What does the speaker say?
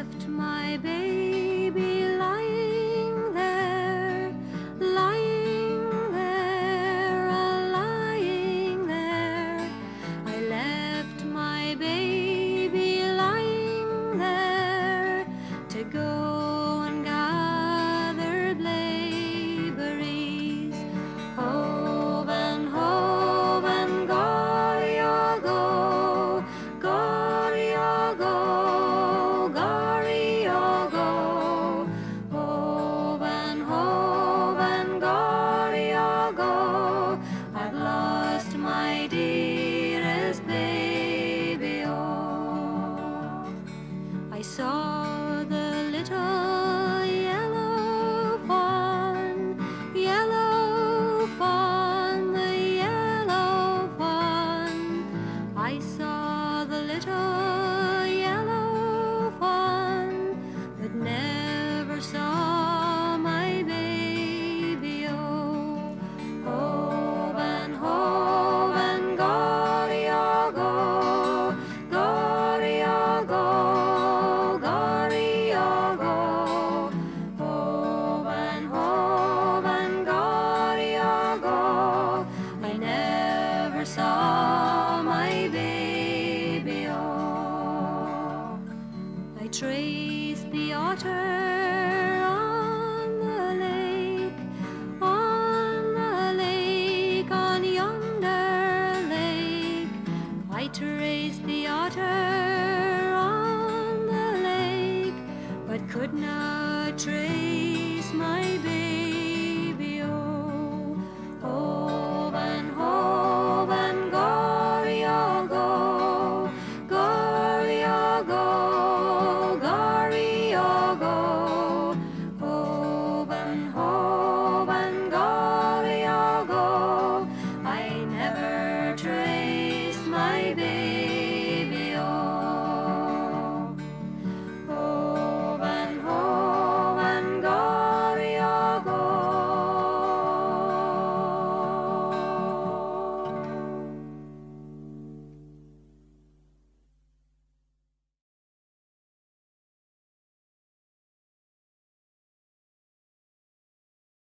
left my baby. trace the otter baby.